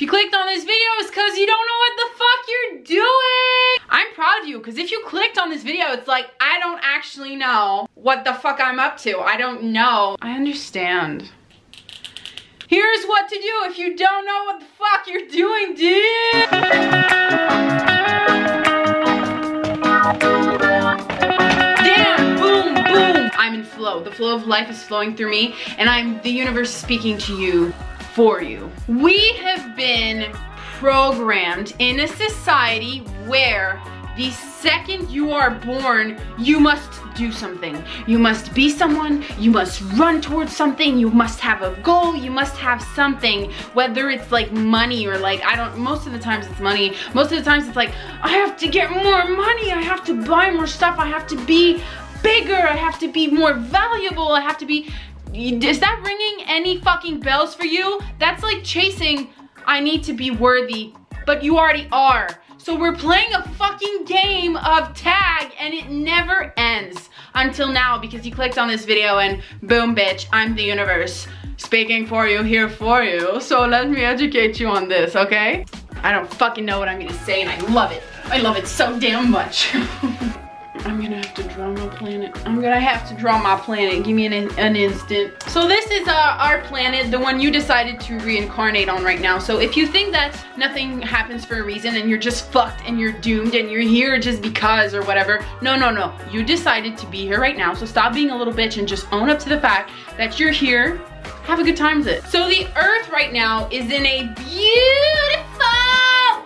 If you clicked on this video, it's because you don't know what the fuck you're doing. I'm proud of you because if you clicked on this video, it's like, I don't actually know what the fuck I'm up to. I don't know. I understand. Here's what to do if you don't know what the fuck you're doing, dude. Damn, boom, boom. I'm in flow. The flow of life is flowing through me and I'm the universe speaking to you for you. We have been programmed in a society where the second you are born, you must do something. You must be someone, you must run towards something, you must have a goal, you must have something, whether it's like money or like, I don't, most of the times it's money. Most of the times it's like, I have to get more money, I have to buy more stuff, I have to be bigger, I have to be more valuable, I have to be, is that ringing any fucking bells for you? That's like chasing, I need to be worthy, but you already are. So we're playing a fucking game of tag and it never ends until now because you clicked on this video and boom bitch, I'm the universe speaking for you, here for you. So let me educate you on this, okay? I don't fucking know what I'm gonna say and I love it. I love it so damn much. I'm gonna have to draw my planet. I'm gonna have to draw my planet. Give me an, an instant. So this is uh, our planet, the one you decided to reincarnate on right now. So if you think that nothing happens for a reason and you're just fucked and you're doomed and you're here just because or whatever, no, no, no. You decided to be here right now. So stop being a little bitch and just own up to the fact that you're here. Have a good time with it. So the earth right now is in a beautiful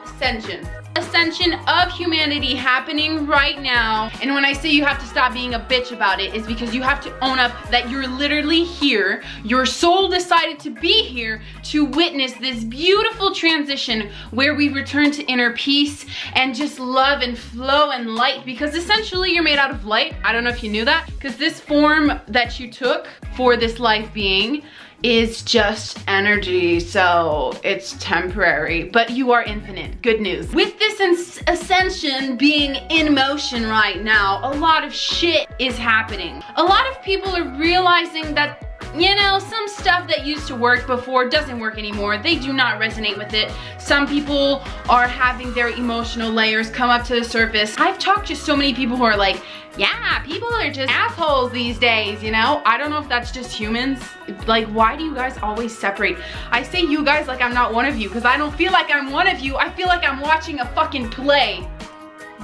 ascension ascension of humanity happening right now. And when I say you have to stop being a bitch about it is because you have to own up that you're literally here. Your soul decided to be here to witness this beautiful transition where we return to inner peace and just love and flow and light because essentially you're made out of light. I don't know if you knew that because this form that you took for this life being is just energy, so it's temporary, but you are infinite. Good news. With this ascension being in motion right now, a lot of shit is happening. A lot of people are realizing that you know, some stuff that used to work before doesn't work anymore. They do not resonate with it. Some people are having their emotional layers come up to the surface. I've talked to so many people who are like, yeah, people are just assholes these days, you know? I don't know if that's just humans. Like, why do you guys always separate? I say you guys like I'm not one of you because I don't feel like I'm one of you. I feel like I'm watching a fucking play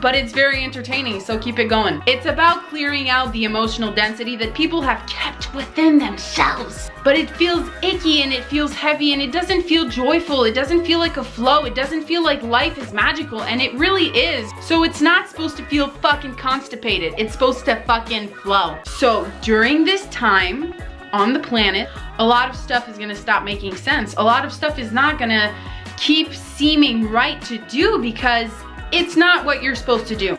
but it's very entertaining, so keep it going. It's about clearing out the emotional density that people have kept within themselves. But it feels icky and it feels heavy and it doesn't feel joyful. It doesn't feel like a flow. It doesn't feel like life is magical and it really is. So it's not supposed to feel fucking constipated. It's supposed to fucking flow. So during this time on the planet, a lot of stuff is gonna stop making sense. A lot of stuff is not gonna keep seeming right to do because it's not what you're supposed to do.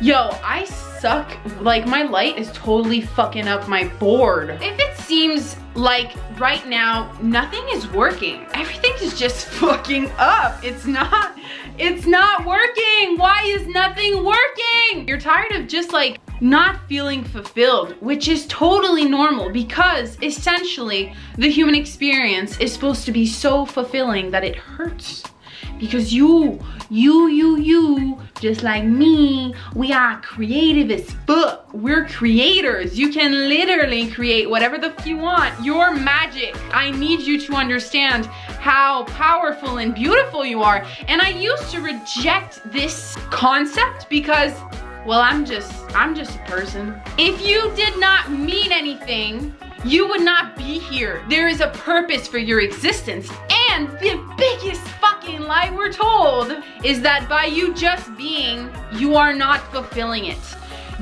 Yo, I suck. Like, my light is totally fucking up my board. If it seems like right now, nothing is working. Everything is just fucking up. It's not, it's not working. Why is nothing working? You're tired of just like not feeling fulfilled, which is totally normal because essentially the human experience is supposed to be so fulfilling that it hurts because you, you, you, you, just like me, we are creative as fuck. We're creators. You can literally create whatever the fuck you want. You're magic. I need you to understand how powerful and beautiful you are. And I used to reject this concept because well, I'm just, I'm just a person. If you did not mean anything, you would not be here. There is a purpose for your existence. And the biggest fucking lie we're told is that by you just being, you are not fulfilling it.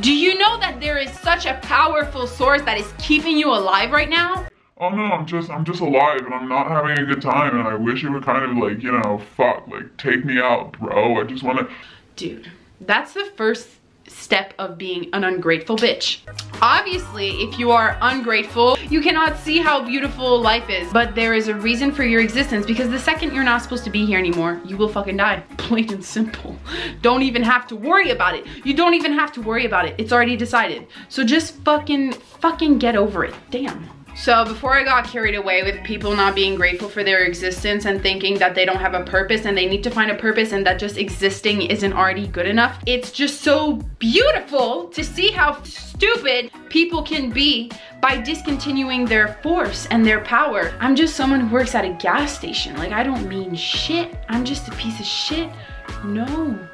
Do you know that there is such a powerful source that is keeping you alive right now? Oh no, I'm just I'm just alive and I'm not having a good time and I wish it would kind of like, you know, fuck, like take me out, bro. I just wanna Dude, that's the first step of being an ungrateful bitch. Obviously, if you are ungrateful, you cannot see how beautiful life is, but there is a reason for your existence because the second you're not supposed to be here anymore, you will fucking die. Plain and simple. Don't even have to worry about it. You don't even have to worry about it. It's already decided. So just fucking, fucking get over it. Damn. So before I got carried away with people not being grateful for their existence and thinking that they don't have a purpose and they need to find a purpose and that just existing isn't already good enough, it's just so beautiful to see how stupid people can be by discontinuing their force and their power. I'm just someone who works at a gas station. Like I don't mean shit. I'm just a piece of shit. No.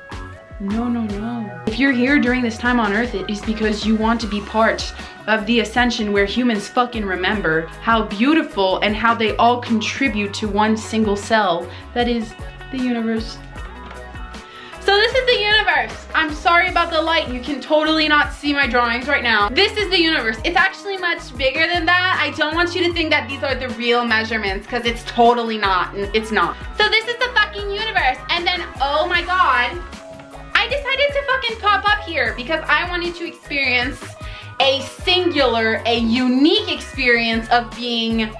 No, no, no. If you're here during this time on earth, it is because you want to be part of the ascension where humans fucking remember how beautiful and how they all contribute to one single cell that is the universe. So this is the universe. I'm sorry about the light. You can totally not see my drawings right now. This is the universe. It's actually much bigger than that. I don't want you to think that these are the real measurements because it's totally not. It's not. So this is the fucking universe. And then, oh my God, decided to fucking pop up here because I wanted to experience a singular, a unique experience of being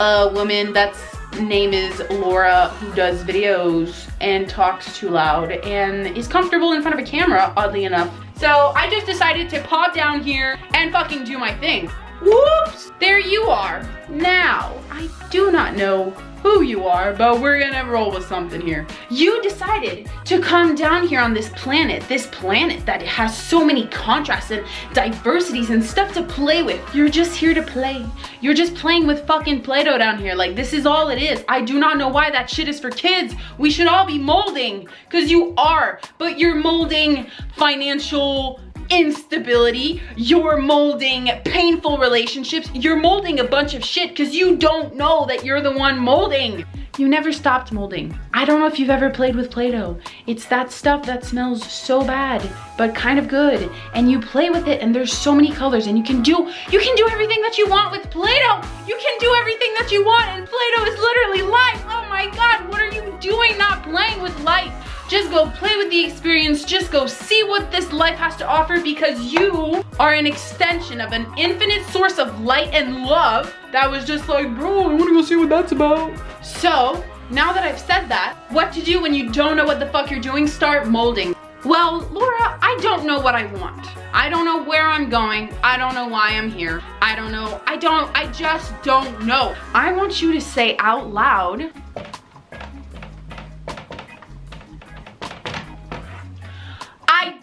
a woman that's name is Laura who does videos and talks too loud and is comfortable in front of a camera, oddly enough. So I just decided to pop down here and fucking do my thing. Whoops! There you are. Now, I do not know who you are, but we're gonna roll with something here. You decided to come down here on this planet, this planet that has so many contrasts and diversities and stuff to play with. You're just here to play. You're just playing with fucking Play-Doh down here. Like, this is all it is. I do not know why that shit is for kids. We should all be molding, because you are, but you're molding financial instability, you're molding painful relationships, you're molding a bunch of shit because you don't know that you're the one molding. You never stopped molding. I don't know if you've ever played with Play-Doh. It's that stuff that smells so bad, but kind of good. And you play with it and there's so many colors and you can do, you can do everything that you want with Play-Doh. You can do everything that you want and Play-Doh is literally life. Oh my God, what are you doing not playing with life? Just go play with the experience. Just go see what this life has to offer because you are an extension of an infinite source of light and love that was just like, bro, I wanna go see what that's about. So, now that I've said that, what to do when you don't know what the fuck you're doing, start molding. Well, Laura, I don't know what I want. I don't know where I'm going. I don't know why I'm here. I don't know. I don't, I just don't know. I want you to say out loud,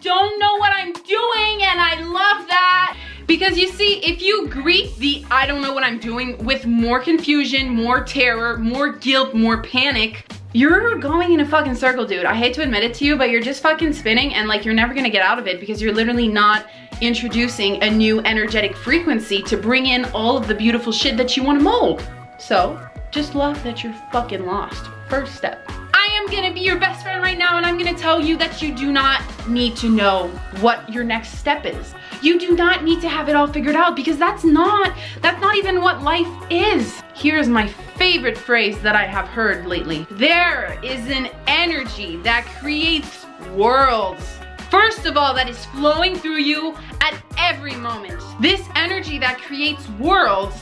don't know what I'm doing and I love that. Because you see, if you greet the I don't know what I'm doing with more confusion, more terror, more guilt, more panic, you're going in a fucking circle, dude. I hate to admit it to you, but you're just fucking spinning and like you're never gonna get out of it because you're literally not introducing a new energetic frequency to bring in all of the beautiful shit that you wanna mold. So, just love that you're fucking lost. First step. I am gonna be your best friend right now and I'm gonna tell you that you do not need to know what your next step is. You do not need to have it all figured out because that's not, that's not even what life is. Here's my favorite phrase that I have heard lately. There is an energy that creates worlds. First of all, that is flowing through you at every moment. This energy that creates worlds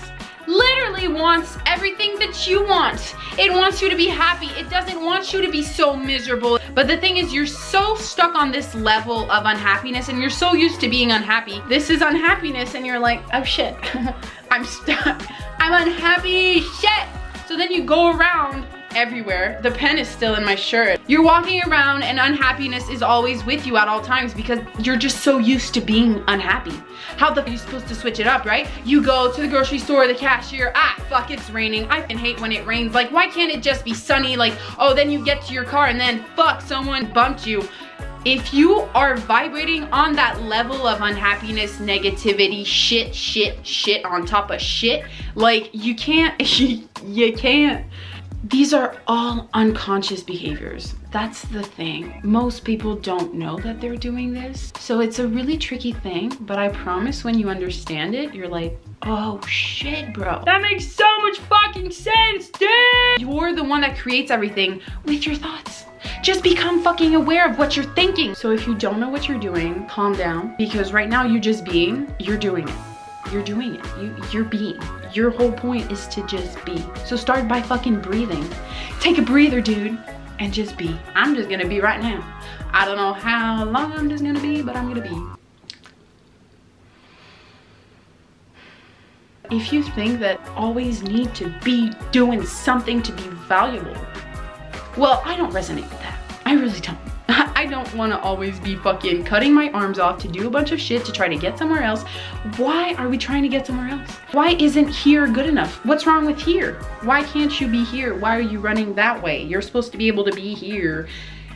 literally wants everything that you want. It wants you to be happy. It doesn't want you to be so miserable. But the thing is, you're so stuck on this level of unhappiness and you're so used to being unhappy. This is unhappiness and you're like, oh shit, I'm stuck. I'm unhappy, shit. So then you go around everywhere. The pen is still in my shirt. You're walking around and unhappiness is always with you at all times because you're just so used to being unhappy. How the fuck are you supposed to switch it up, right? You go to the grocery store, the cashier, ah, fuck, it's raining. I can hate when it rains. Like, why can't it just be sunny? Like, oh, then you get to your car and then, fuck, someone bumped you. If you are vibrating on that level of unhappiness, negativity, shit, shit, shit on top of shit, like, you can't, you can't these are all unconscious behaviors. That's the thing. Most people don't know that they're doing this. So it's a really tricky thing, but I promise when you understand it, you're like, oh shit, bro. That makes so much fucking sense, dude! You're the one that creates everything with your thoughts. Just become fucking aware of what you're thinking. So if you don't know what you're doing, calm down because right now you're just being, you're doing it you're doing it. You, you're being. Your whole point is to just be. So start by fucking breathing. Take a breather, dude, and just be. I'm just gonna be right now. I don't know how long I'm just gonna be, but I'm gonna be. If you think that always need to be doing something to be valuable, well, I don't resonate with that. I really don't. I don't want to always be fucking cutting my arms off to do a bunch of shit to try to get somewhere else. Why are we trying to get somewhere else? Why isn't here good enough? What's wrong with here? Why can't you be here? Why are you running that way? You're supposed to be able to be here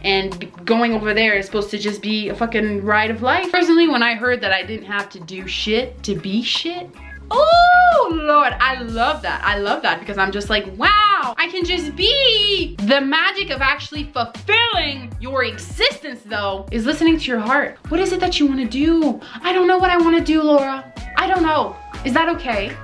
and going over there is supposed to just be a fucking ride of life. Personally, when I heard that I didn't have to do shit to be shit, Oh, Lord, I love that. I love that because I'm just like, wow, I can just be. The magic of actually fulfilling your existence though is listening to your heart. What is it that you wanna do? I don't know what I wanna do, Laura. I don't know. Is that okay?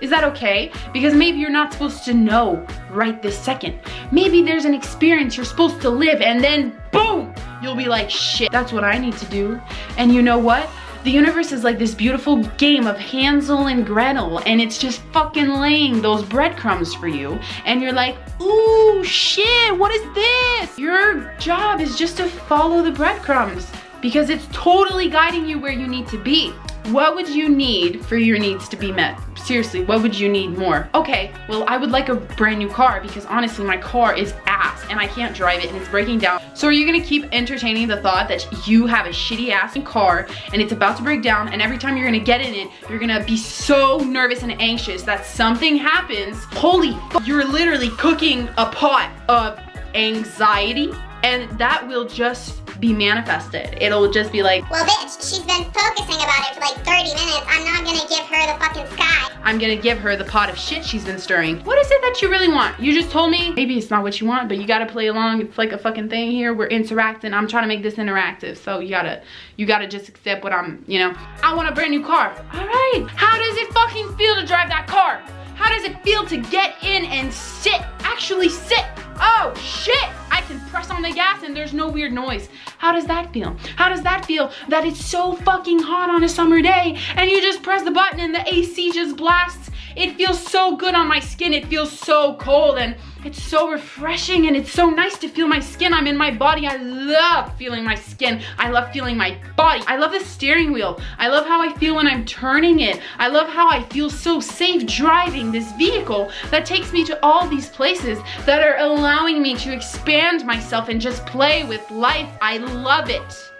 Is that okay? Because maybe you're not supposed to know right this second. Maybe there's an experience you're supposed to live and then boom, you'll be like, shit, that's what I need to do. And you know what? The universe is like this beautiful game of Hansel and Gretel and it's just fucking laying those breadcrumbs for you. And you're like, ooh, shit, what is this? Your job is just to follow the breadcrumbs because it's totally guiding you where you need to be. What would you need for your needs to be met? Seriously, what would you need more? Okay, well, I would like a brand new car because honestly, my car is ass and I can't drive it and it's breaking down. So are you gonna keep entertaining the thought that you have a shitty ass car and it's about to break down and every time you're gonna get in it, you're gonna be so nervous and anxious that something happens. Holy you're literally cooking a pot of anxiety and that will just be manifested. It'll just be like, well bitch, she's been focusing about it for like 30 minutes. I'm not gonna give her the fucking sky. I'm gonna give her the pot of shit she's been stirring. What is it that you really want? You just told me, maybe it's not what you want, but you gotta play along. It's like a fucking thing here. We're interacting. I'm trying to make this interactive. So you gotta, you gotta just accept what I'm, you know. I want a brand new car. All right. How does it fucking feel to drive that car? How does it feel to get in and sit, actually sit? Oh shit, I can press on the gas and there's no weird noise. How does that feel? How does that feel that it's so fucking hot on a summer day and you just press the button and the AC just blasts it feels so good on my skin. It feels so cold and it's so refreshing and it's so nice to feel my skin. I'm in my body. I love feeling my skin. I love feeling my body. I love the steering wheel. I love how I feel when I'm turning it. I love how I feel so safe driving this vehicle that takes me to all these places that are allowing me to expand myself and just play with life. I love it.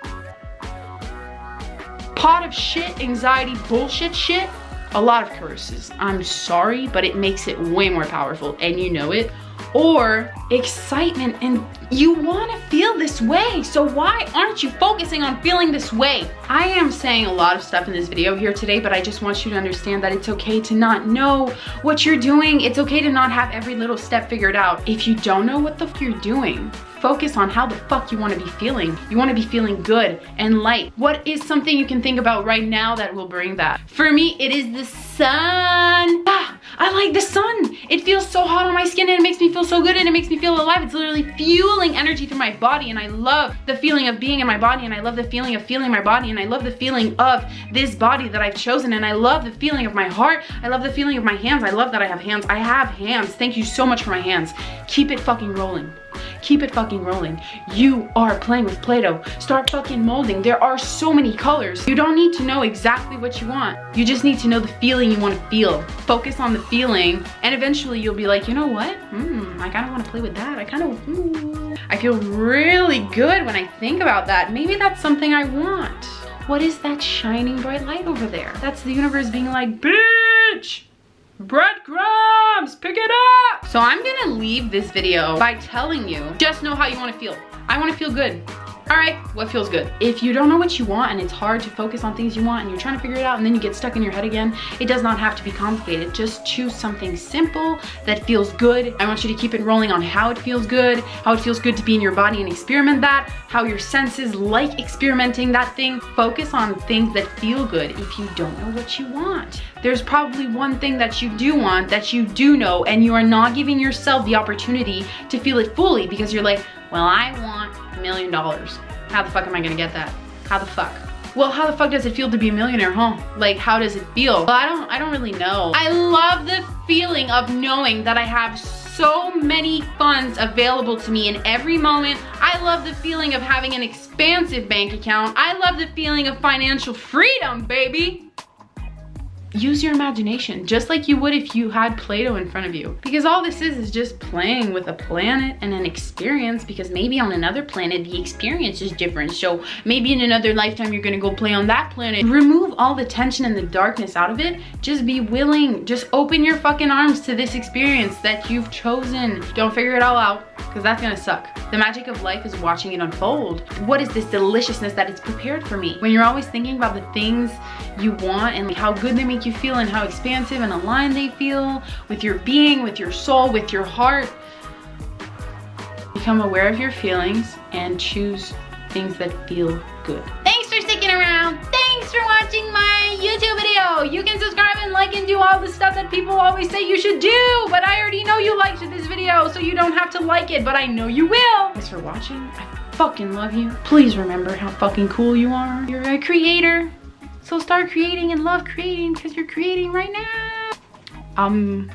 Pot of shit, anxiety, bullshit shit a lot of curses. I'm sorry, but it makes it way more powerful and you know it. Or excitement and you wanna feel this way. So why aren't you focusing on feeling this way? I am saying a lot of stuff in this video here today, but I just want you to understand that it's okay to not know what you're doing. It's okay to not have every little step figured out. If you don't know what the you're doing, focus on how the fuck you wanna be feeling. You wanna be feeling good and light. What is something you can think about right now that will bring that? For me, it is the sun. Ah, I like the sun. It feels so hot on my skin and it makes me feel so good and it makes me feel alive. It's literally fueling energy through my body and I love the feeling of being in my body and I love the feeling of feeling my body and I love the feeling of this body that I've chosen and I love the feeling of my heart. I love the feeling of my hands. I love that I have hands. I have hands. Thank you so much for my hands. Keep it fucking rolling. Keep it fucking rolling. You are playing with Play-Doh. Start fucking molding. There are so many colors. You don't need to know exactly what you want. You just need to know the feeling you want to feel. Focus on the feeling and eventually you'll be like, you know what? Hmm, I kind of want to play with that. I kind of. I feel really good when I think about that. Maybe that's something I want. What is that shining bright light over there? That's the universe being like, bitch! Breadcrumbs, pick it up. So I'm gonna leave this video by telling you, just know how you wanna feel. I wanna feel good. All right, what feels good? If you don't know what you want and it's hard to focus on things you want and you're trying to figure it out and then you get stuck in your head again, it does not have to be complicated. Just choose something simple that feels good. I want you to keep it rolling on how it feels good, how it feels good to be in your body and experiment that, how your senses like experimenting that thing. Focus on things that feel good if you don't know what you want. There's probably one thing that you do want that you do know and you are not giving yourself the opportunity to feel it fully because you're like, well, I want million dollars. How the fuck am I gonna get that? How the fuck? Well, how the fuck does it feel to be a millionaire, huh? Like, how does it feel? Well, I don't, I don't really know. I love the feeling of knowing that I have so many funds available to me in every moment. I love the feeling of having an expansive bank account. I love the feeling of financial freedom, baby. Use your imagination just like you would if you had Play-Doh in front of you. Because all this is is just playing with a planet and an experience because maybe on another planet the experience is different. So maybe in another lifetime you're gonna go play on that planet. Remove all the tension and the darkness out of it. Just be willing, just open your fucking arms to this experience that you've chosen. Don't figure it all out because that's gonna suck. The magic of life is watching it unfold. What is this deliciousness that it's prepared for me? When you're always thinking about the things you want and how good they make you feel and how expansive and aligned they feel with your being, with your soul, with your heart, become aware of your feelings and choose things that feel good. That people always say you should do, but I already know you liked this video, so you don't have to like it, but I know you will. Thanks for watching. I fucking love you. Please remember how fucking cool you are. You're a creator. So start creating and love creating because you're creating right now. Um,